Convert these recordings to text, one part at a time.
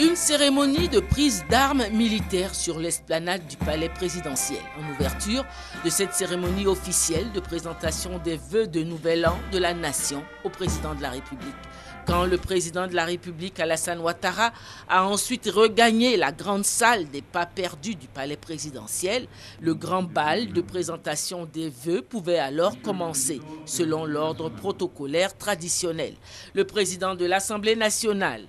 Une cérémonie de prise d'armes militaires sur l'esplanade du palais présidentiel. En ouverture de cette cérémonie officielle de présentation des vœux de nouvel an de la nation au président de la République. Quand le président de la République, Alassane Ouattara, a ensuite regagné la grande salle des pas perdus du palais présidentiel, le grand bal de présentation des vœux pouvait alors commencer, selon l'ordre protocolaire traditionnel. Le président de l'Assemblée nationale,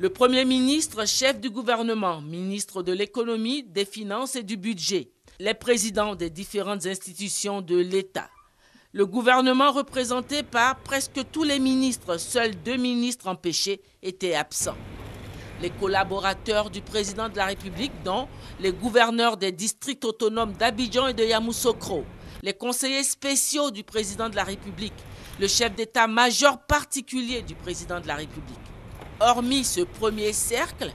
le Premier ministre, chef du gouvernement, ministre de l'économie, des finances et du budget, les présidents des différentes institutions de l'État, le gouvernement représenté par presque tous les ministres, seuls deux ministres empêchés étaient absents. Les collaborateurs du président de la République, dont les gouverneurs des districts autonomes d'Abidjan et de Yamoussoukro, les conseillers spéciaux du président de la République, le chef d'état-major particulier du président de la République. Hormis ce premier cercle,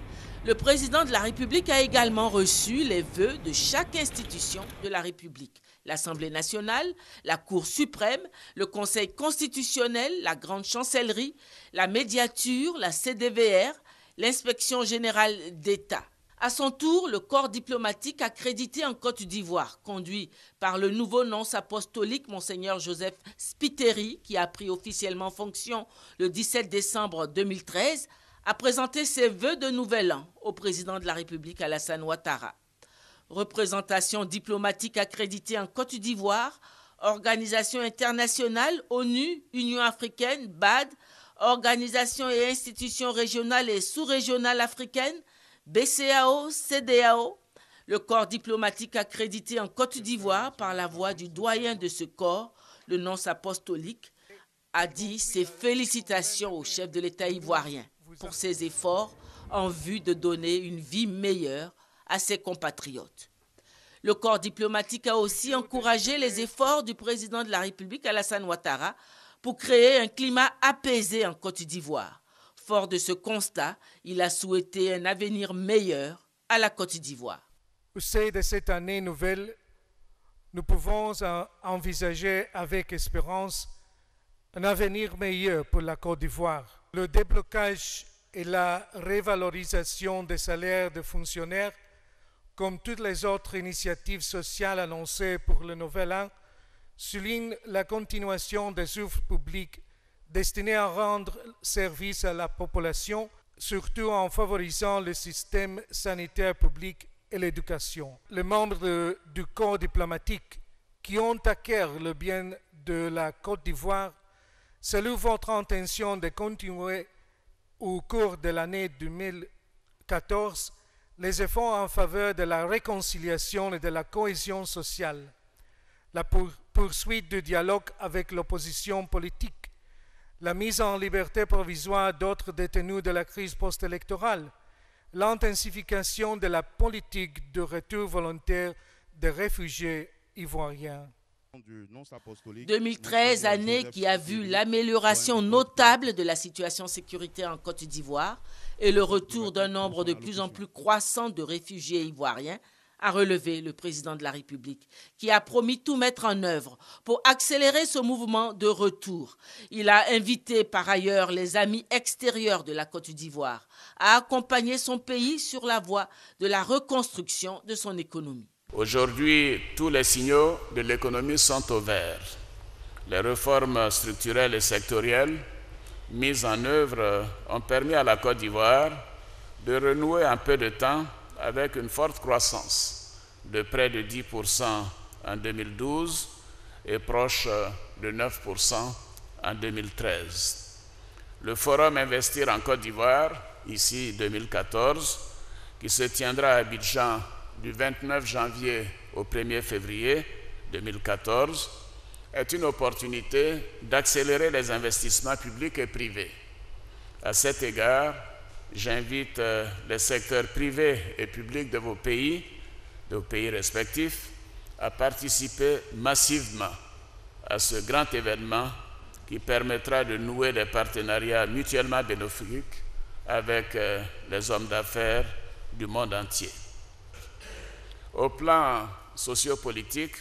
le président de la République a également reçu les vœux de chaque institution de la République. L'Assemblée nationale, la Cour suprême, le Conseil constitutionnel, la Grande Chancellerie, la médiature, la CDVR, l'inspection générale d'État. À son tour, le corps diplomatique accrédité en Côte d'Ivoire, conduit par le nouveau nonce apostolique Monseigneur Joseph Spiteri, qui a pris officiellement fonction le 17 décembre 2013, a présenté ses vœux de nouvel an au président de la République Alassane Ouattara. Représentation diplomatique accréditée en Côte d'Ivoire, organisation internationale, ONU, Union africaine, BAD, organisations et institutions régionales et sous-régionales africaines, BCAO, CDAO, le corps diplomatique accrédité en Côte d'Ivoire par la voix du doyen de ce corps, le nonce apostolique, a dit ses félicitations au chef de l'État ivoirien pour ses efforts en vue de donner une vie meilleure à ses compatriotes. Le corps diplomatique a aussi encouragé les efforts du président de la République, Alassane Ouattara, pour créer un climat apaisé en Côte d'Ivoire. Fort de ce constat, il a souhaité un avenir meilleur à la Côte d'Ivoire. Au sein de cette année nouvelle, nous pouvons envisager avec espérance un avenir meilleur pour la Côte d'Ivoire. Le déblocage et la révalorisation des salaires des fonctionnaires, comme toutes les autres initiatives sociales annoncées pour le nouvel an, soulignent la continuation des œuvres publiques destiné à rendre service à la population, surtout en favorisant le système sanitaire public et l'éducation. Les membres du corps diplomatique qui ont acquis le bien de la Côte d'Ivoire saluent votre intention de continuer au cours de l'année 2014 les efforts en faveur de la réconciliation et de la cohésion sociale, la poursuite du dialogue avec l'opposition politique, la mise en liberté provisoire d'autres détenus de la crise post-électorale, l'intensification de la politique de retour volontaire des réfugiés ivoiriens. 2013, année qui a vu l'amélioration notable de la situation sécuritaire en Côte d'Ivoire et le retour d'un nombre de plus en plus croissant de réfugiés ivoiriens, a relevé le président de la République, qui a promis tout mettre en œuvre pour accélérer ce mouvement de retour. Il a invité par ailleurs les amis extérieurs de la Côte d'Ivoire à accompagner son pays sur la voie de la reconstruction de son économie. Aujourd'hui, tous les signaux de l'économie sont au vert. Les réformes structurelles et sectorielles mises en œuvre ont permis à la Côte d'Ivoire de renouer un peu de temps avec une forte croissance de près de 10% en 2012 et proche de 9% en 2013. Le forum Investir en Côte d'Ivoire, ici 2014, qui se tiendra à Abidjan du 29 janvier au 1er février 2014, est une opportunité d'accélérer les investissements publics et privés. À cet égard, j'invite euh, les secteurs privés et publics de vos pays, de vos pays respectifs, à participer massivement à ce grand événement qui permettra de nouer des partenariats mutuellement bénéfiques avec euh, les hommes d'affaires du monde entier. Au plan sociopolitique,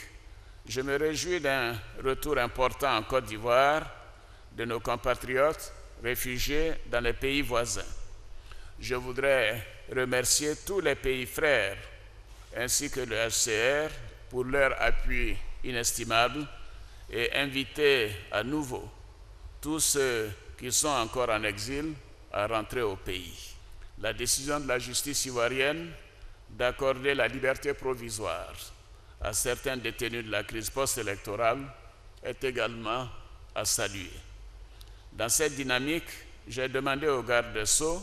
je me réjouis d'un retour important en Côte d'Ivoire de nos compatriotes réfugiés dans les pays voisins je voudrais remercier tous les pays frères ainsi que le HCR pour leur appui inestimable et inviter à nouveau tous ceux qui sont encore en exil à rentrer au pays. La décision de la justice ivoirienne d'accorder la liberté provisoire à certains détenus de la crise post-électorale est également à saluer. Dans cette dynamique, j'ai demandé au garde des Sceaux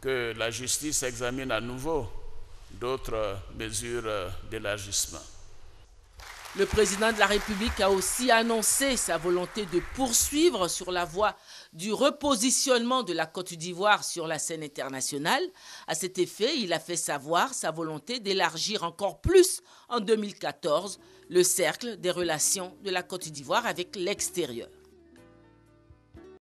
que la justice examine à nouveau d'autres mesures d'élargissement. Le président de la République a aussi annoncé sa volonté de poursuivre sur la voie du repositionnement de la Côte d'Ivoire sur la scène internationale. À cet effet, il a fait savoir sa volonté d'élargir encore plus en 2014 le cercle des relations de la Côte d'Ivoire avec l'extérieur.